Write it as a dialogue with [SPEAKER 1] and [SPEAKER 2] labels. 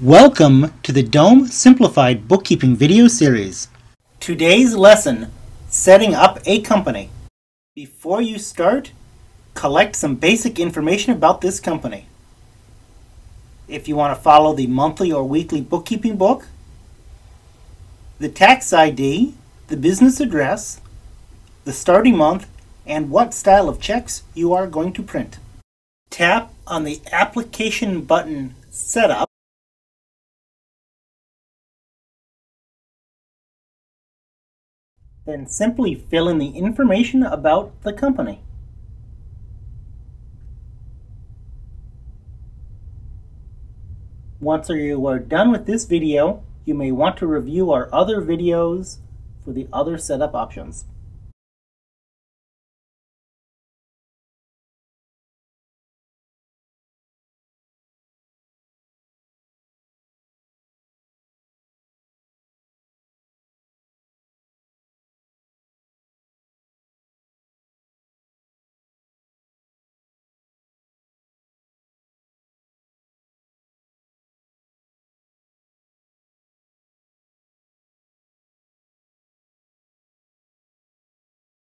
[SPEAKER 1] Welcome to the Dome Simplified Bookkeeping video series. Today's lesson, setting up a company. Before you start, collect some basic information about this company. If you want to follow the monthly or weekly bookkeeping book, the tax ID, the business address, the starting month, and what style of checks you are going to print. Tap on the application button Setup then simply fill in the information about the company. Once you are done with this video, you may want to review our other videos for the other setup options.